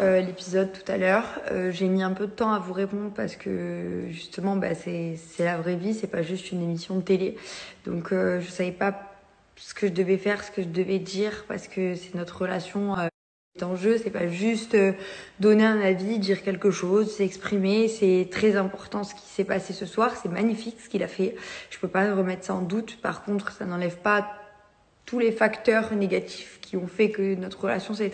euh, l'épisode tout à l'heure. Euh, j'ai mis un peu de temps à vous répondre parce que justement, bah, c'est la vraie vie, c'est pas juste une émission de télé. Donc, euh, je savais pas ce que je devais faire, ce que je devais dire parce que c'est notre relation est en jeu. C'est pas juste donner un avis, dire quelque chose, s'exprimer. C'est très important ce qui s'est passé ce soir. C'est magnifique ce qu'il a fait. Je peux pas remettre ça en doute. Par contre, ça n'enlève pas tous les facteurs négatifs qui ont fait que notre relation s'est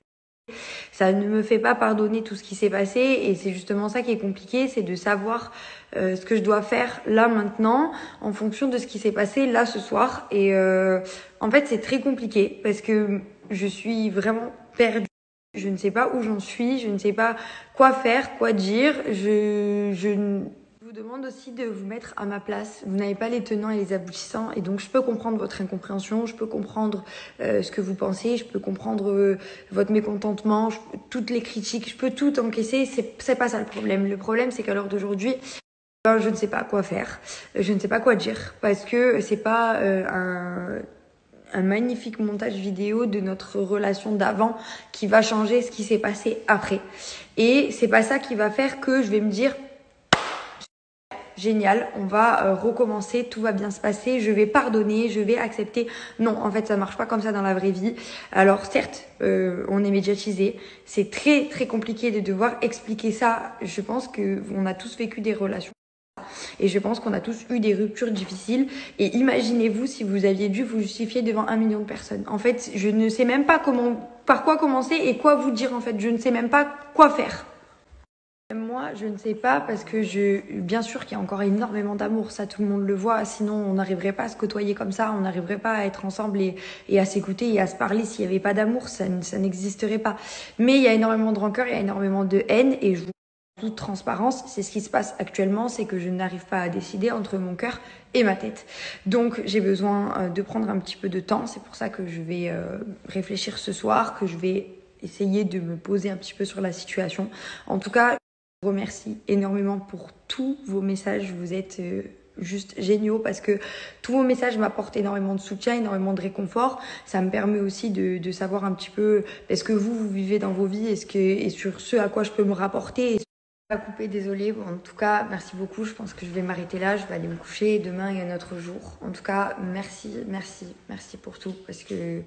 ça ne me fait pas pardonner tout ce qui s'est passé et c'est justement ça qui est compliqué, c'est de savoir euh, ce que je dois faire là maintenant en fonction de ce qui s'est passé là ce soir. Et euh, en fait c'est très compliqué parce que je suis vraiment perdue. Je ne sais pas où j'en suis, je ne sais pas quoi faire, quoi dire. Je, je demande aussi de vous mettre à ma place. Vous n'avez pas les tenants et les aboutissants, et donc je peux comprendre votre incompréhension, je peux comprendre euh, ce que vous pensez, je peux comprendre euh, votre mécontentement, toutes les critiques, je peux tout encaisser. C'est pas ça le problème. Le problème, c'est qu'à l'heure d'aujourd'hui, ben, je ne sais pas quoi faire, je ne sais pas quoi dire, parce que c'est pas euh, un un magnifique montage vidéo de notre relation d'avant qui va changer ce qui s'est passé après. Et c'est pas ça qui va faire que je vais me dire génial, on va euh, recommencer, tout va bien se passer, je vais pardonner, je vais accepter. Non, en fait, ça marche pas comme ça dans la vraie vie. Alors certes, euh, on est médiatisé, c'est très très compliqué de devoir expliquer ça. Je pense que on a tous vécu des relations et je pense qu'on a tous eu des ruptures difficiles. Et imaginez-vous si vous aviez dû vous justifier devant un million de personnes. En fait, je ne sais même pas comment, par quoi commencer et quoi vous dire en fait. Je ne sais même pas quoi faire. Je ne sais pas parce que je, bien sûr qu'il y a encore énormément d'amour, ça tout le monde le voit. Sinon, on n'arriverait pas à se côtoyer comme ça, on n'arriverait pas à être ensemble et, à s'écouter et à se parler. S'il n'y avait pas d'amour, ça, ça n'existerait pas. Mais il y a énormément de rancœur, il y a énormément de haine et je vous toute transparence, c'est ce qui se passe actuellement, c'est que je n'arrive pas à décider entre mon cœur et ma tête. Donc j'ai besoin euh, de prendre un petit peu de temps. C'est pour ça que je vais euh, réfléchir ce soir, que je vais essayer de me poser un petit peu sur la situation. En tout cas, remercie énormément pour tous vos messages. Vous êtes euh, juste géniaux parce que tous vos messages m'apportent énormément de soutien, énormément de réconfort. Ça me permet aussi de, savoir un petit peu est-ce que vous, vous vivez dans vos vies? Est-ce que, et sur ce à quoi je peux me rapporter? Pas couper, désolé. Bon, en tout cas, merci beaucoup. Je pense que je vais m'arrêter là. Je vais aller me coucher. Demain, il y a un autre jour. En tout cas, merci, merci, merci pour tout parce que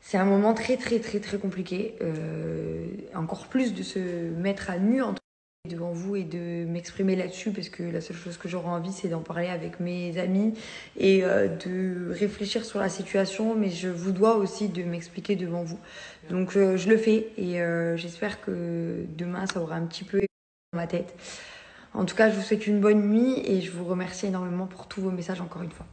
c'est un moment très, très, très, très compliqué. Euh, encore plus de se mettre à nu entre devant vous et de m'exprimer là-dessus parce que la seule chose que j'aurais envie c'est d'en parler avec mes amis et euh, de réfléchir sur la situation mais je vous dois aussi de m'expliquer devant vous. Donc euh, je le fais et euh, j'espère que demain ça aura un petit peu dans ma tête. En tout cas je vous souhaite une bonne nuit et je vous remercie énormément pour tous vos messages encore une fois